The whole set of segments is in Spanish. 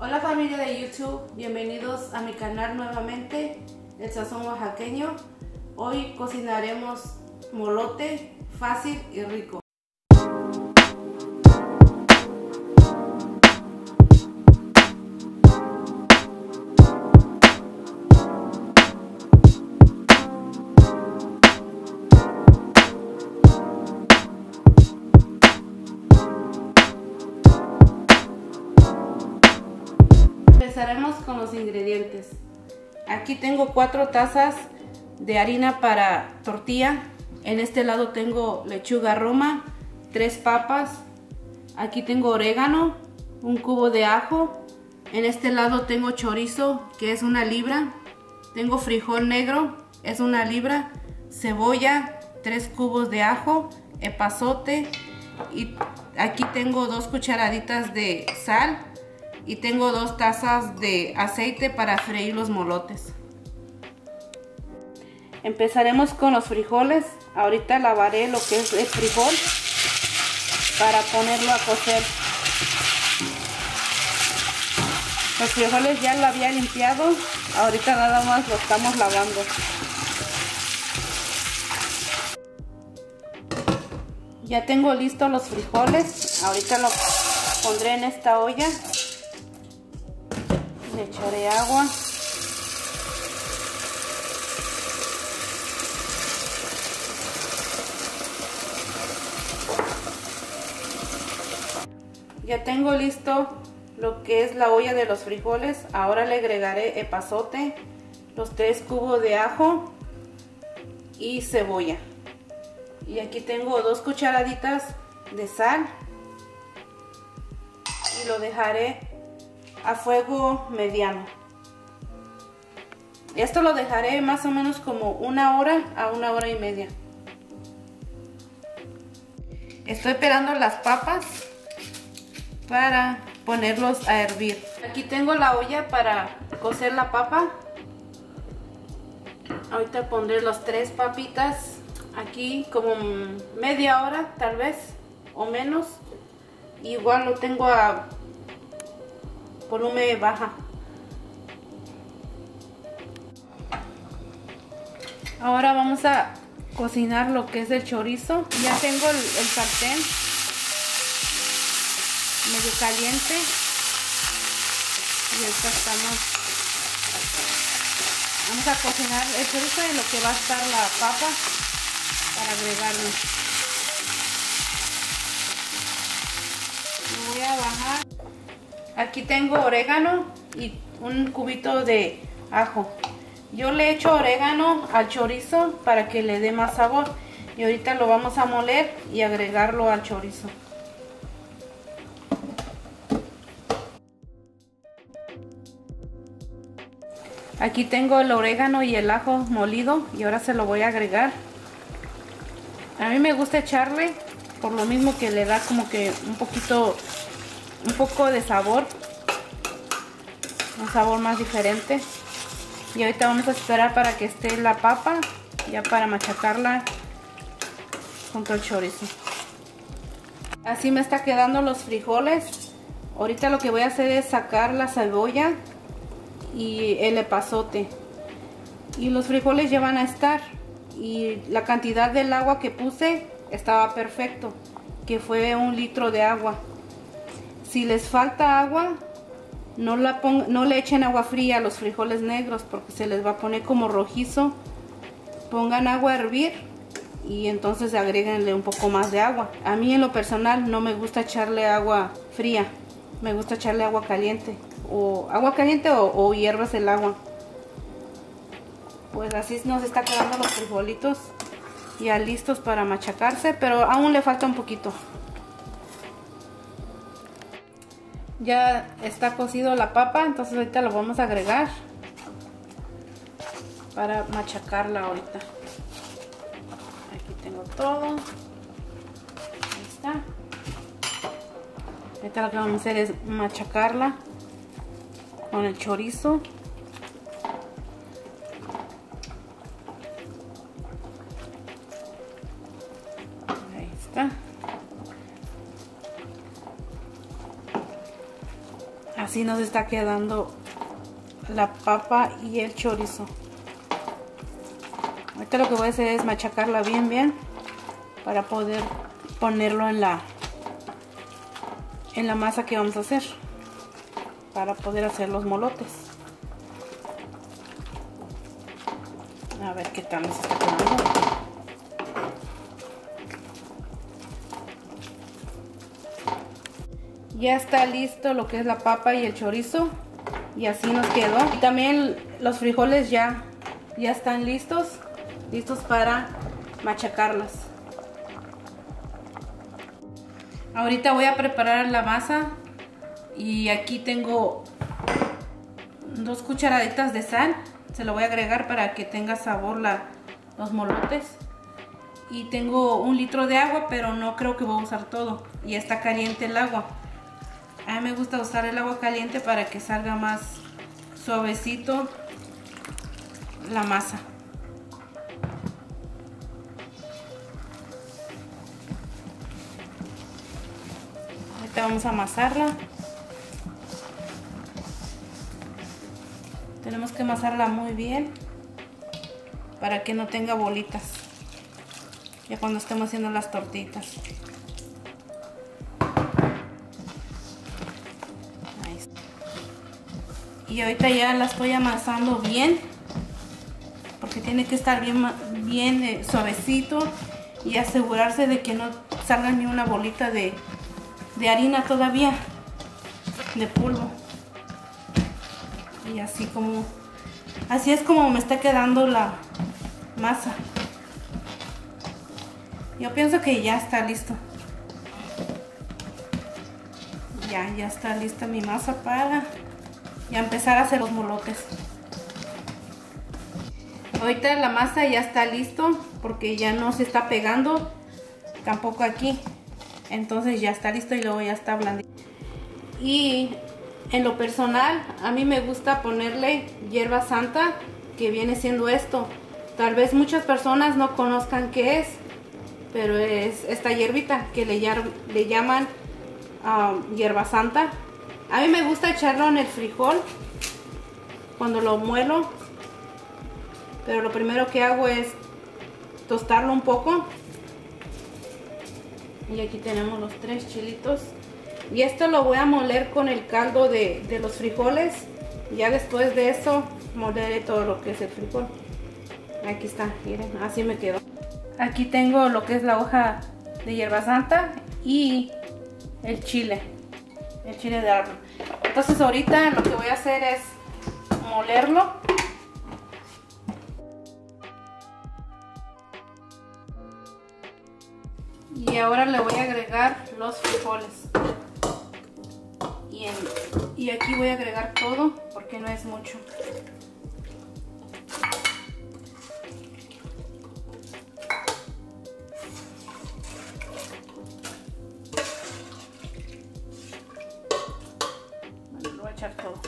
Hola familia de YouTube, bienvenidos a mi canal nuevamente, El Sazón Oaxaqueño. Hoy cocinaremos molote fácil y rico. Empezaremos con los ingredientes. Aquí tengo cuatro tazas de harina para tortilla. En este lado tengo lechuga roma, tres papas. Aquí tengo orégano, un cubo de ajo. En este lado tengo chorizo, que es una libra. Tengo frijol negro, es una libra. Cebolla, tres cubos de ajo, epazote. Y aquí tengo dos cucharaditas de sal y tengo dos tazas de aceite para freír los molotes. Empezaremos con los frijoles. Ahorita lavaré lo que es el frijol para ponerlo a cocer. Los frijoles ya lo había limpiado. Ahorita nada más lo estamos lavando. Ya tengo listos los frijoles. Ahorita lo pondré en esta olla. Echaré agua. Ya tengo listo lo que es la olla de los frijoles. Ahora le agregaré epazote, los tres cubos de ajo y cebolla. Y aquí tengo dos cucharaditas de sal. Y lo dejaré a fuego mediano. Esto lo dejaré más o menos como una hora a una hora y media. Estoy esperando las papas para ponerlos a hervir. Aquí tengo la olla para cocer la papa. Ahorita pondré las tres papitas aquí como media hora tal vez o menos. Igual lo tengo a volumen baja. Ahora vamos a cocinar lo que es el chorizo. Ya tengo el, sartén medio caliente y ahorita estamos vamos a cocinar el chorizo en lo que va a estar la papa para agregarlo voy a bajar aquí tengo orégano y un cubito de ajo. Yo le echo orégano al chorizo para que le dé más sabor. Y ahorita lo vamos a moler y agregarlo al chorizo. Aquí tengo el orégano y el ajo molido y ahora se lo voy a agregar. A mí me gusta echarle por lo mismo que le da como que un poquito, un poco de sabor. Un sabor más diferente. Y ahorita vamos a esperar para que esté la papa, ya para machacarla junto al chorizo. Así me está quedando los frijoles. Ahorita lo que voy a hacer es sacar la cebolla y el epazote y los frijoles ya van a estar y la cantidad del agua que puse estaba perfecto que fue un litro de agua si les falta agua no, la no le echen agua fría a los frijoles negros porque se les va a poner como rojizo pongan agua a hervir y entonces agréguenle un poco más de agua a mí en lo personal no me gusta echarle agua fría me gusta echarle agua caliente o agua caliente o, o hiervas el agua. Pues así nos está quedando los frijolitos ya listos para machacarse, pero aún le falta un poquito. Ya está cocido la papa, entonces ahorita lo vamos a agregar para machacarla ahorita. Aquí tengo todo. Ahí está. Ahorita lo que vamos a hacer es machacarla con el chorizo. Así nos está quedando la papa y el chorizo. Ahorita lo que voy a hacer es machacarla bien bien para poder ponerlo en la en la masa que vamos a hacer para poder hacer los molotes. A ver qué tal nos está quedando. Ya está listo lo que es la papa y el chorizo. Y así nos quedó. Y también los frijoles ya, ya están listos. Listos para machacarlas. Ahorita voy a preparar la masa. Y aquí tengo dos cucharaditas de sal. Se lo voy a agregar para que tenga sabor la, los molotes. Y tengo un litro de agua, pero no creo que voy a usar todo. Y está caliente el agua. A mí me gusta usar el agua caliente para que salga más suavecito la masa. Ahorita vamos a amasarla. Tenemos que amasarla muy bien para que no tenga bolitas. Ya cuando estemos haciendo las tortitas. Y ahorita ya la estoy amasando bien porque tiene que estar bien, bien eh, suavecito y asegurarse de que no salga ni una bolita de, de harina todavía de polvo. Y así como así es como me está quedando la masa. Yo pienso que ya está listo. Ya, ya está lista mi masa para y a empezar a hacer los molotes. Ahorita la masa ya está listo porque ya no se está pegando tampoco aquí. Entonces ya está listo y luego ya está blandito. Y en lo personal a mí me gusta ponerle hierba santa que viene siendo esto. Tal vez muchas personas no conozcan qué es, pero es esta hierbita que le, llaman ah, hierba santa a mí me gusta echarlo en el frijol cuando lo muelo. Pero lo primero que hago es tostarlo un poco. Y aquí tenemos los tres chilitos. Y esto lo voy a moler con el caldo de, los frijoles. Ya después de eso moleré todo lo que es el frijol. Aquí está, miren, así me quedó. Aquí tengo lo que es la hoja de hierba santa y el chile el chile de árbol. Entonces ahorita lo que voy a hacer es molerlo. Y ahora le voy a agregar los frijoles. Y, y aquí voy a agregar todo porque no es mucho.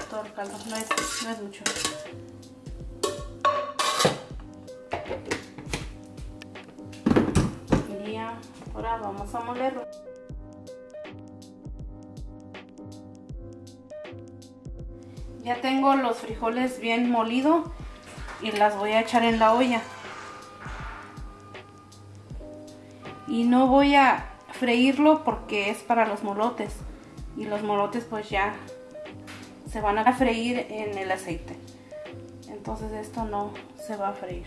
Todo, el caldo, no es, mucho. Y ahora vamos a molerlo. Ya tengo los frijoles bien molidos y las voy a echar en la olla. Y no voy a freírlo porque es para los molotes. Y los molotes pues ya se van a freír en el aceite. Entonces esto no se va a freír.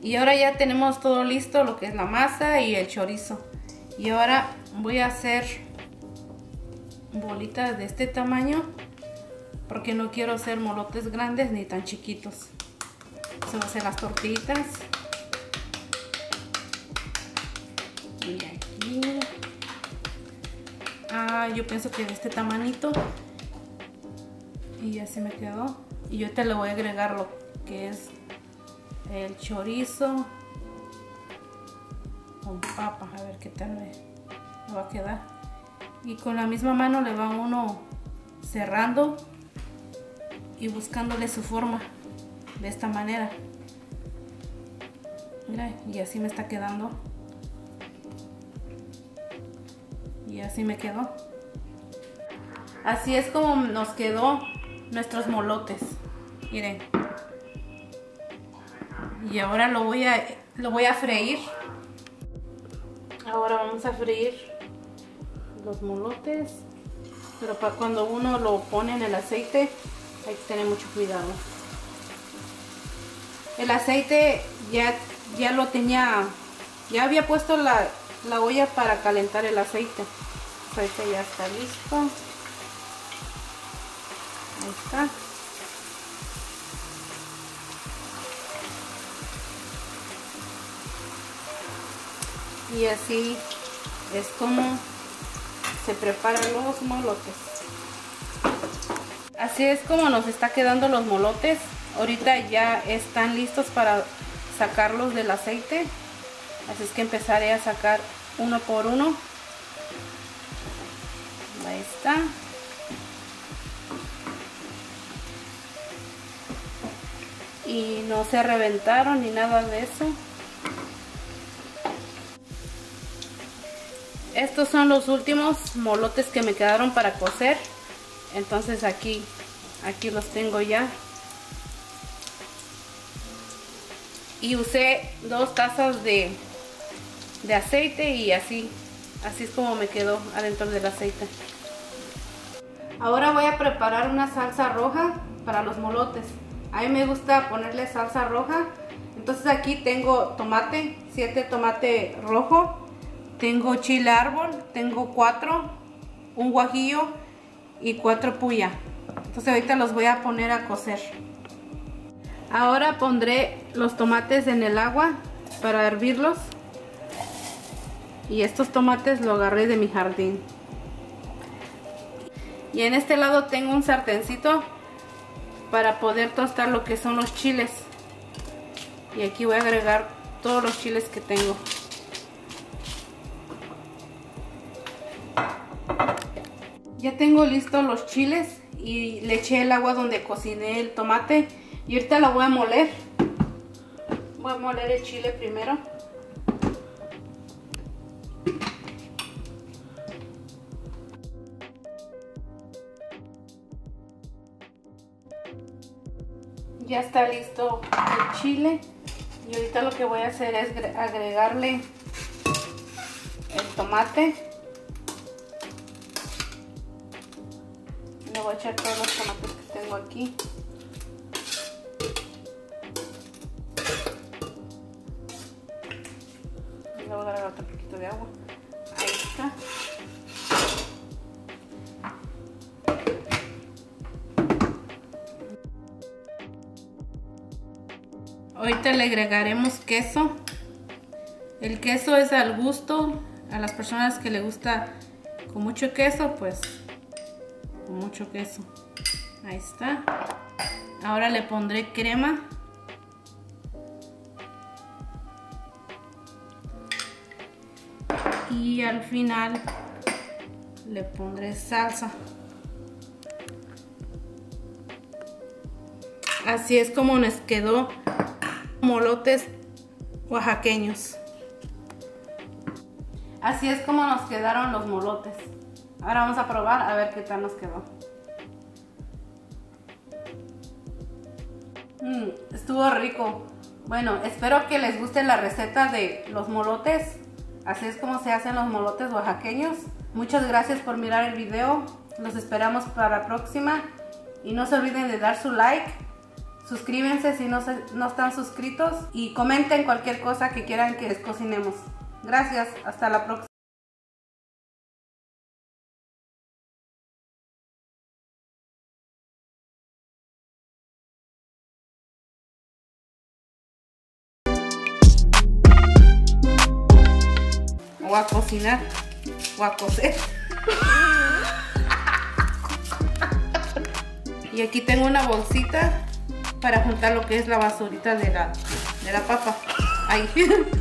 Y ahora ya tenemos todo listo, lo que es la masa y el chorizo. Y ahora voy a hacer bolitas de este tamaño porque no quiero hacer molotes grandes ni tan chiquitos. Se van a hacer las tortillitas. Ah, yo pienso que de este tamanito y así me quedó. Y yo te le voy a agregar lo que es el chorizo con papa a ver qué tal me, va a quedar. Y con la misma mano le va uno cerrando y buscándole su forma de esta manera. Mira y así me está quedando. Y así me quedó Así es como nos quedó nuestros molotes. Miren. Y ahora lo voy a, lo voy a freír. Ahora vamos a freír los molotes. Pero para cuando uno lo pone en el aceite hay que tener mucho cuidado. El aceite ya, ya lo tenía, ya había puesto la, la olla para calentar el aceite. El aceite ya está listo. Y así es como se preparan los molotes. Así es como nos está quedando los molotes. Ahorita ya están listos para sacarlos del aceite. Así es que empezaré a sacar uno por uno. Ahí está. Y no se reventaron ni nada de eso. Estos son los últimos molotes que me quedaron para cocer. Entonces aquí, aquí los tengo ya. Y usé dos tazas de, de aceite y así, así es como me quedó adentro del aceite. Ahora voy a preparar una salsa roja para los molotes. A mí me gusta ponerle salsa roja. Entonces aquí tengo tomate, 7 tomate rojo, tengo chile árbol, tengo cuatro, un guajillo y cuatro puya. Entonces ahorita los voy a poner a cocer. Ahora pondré los tomates en el agua para hervirlos. Y estos tomates lo agarré de mi jardín. Y en este lado tengo un sartencito para poder tostar lo que son los chiles. Y aquí voy a agregar todos los chiles que tengo. Ya tengo listos los chiles y le eché el agua donde cociné el tomate. Y ahorita lo voy a moler. Voy a moler el chile primero. Ya está listo el chile. Y ahorita lo que voy a hacer es agregarle el tomate. Le voy a echar todos los tomates que tengo aquí. Le voy a dar otro poquito de agua. Ahí está. Ahorita le agregaremos queso. El queso es al gusto. A las personas que le gusta con mucho queso, pues mucho queso. Ahí está. Ahora le pondré crema. Y al final le pondré salsa. Así es como nos quedó molotes oaxaqueños. Así es como nos quedaron los molotes. Ahora vamos a probar a ver qué tal nos quedó. Mm, estuvo rico. Bueno, espero que les guste la receta de los molotes. Así es como se hacen los molotes oaxaqueños. Muchas gracias por mirar el video. Los esperamos para la próxima. Y no se olviden de dar su like. Suscríbanse si no, no están suscritos. Y comenten cualquier cosa que quieran que cocinemos. Gracias. Hasta la próxima. o a cocinar o a coser. y aquí tengo una bolsita para juntar lo que es la basurita de la, de la papa. Ahí.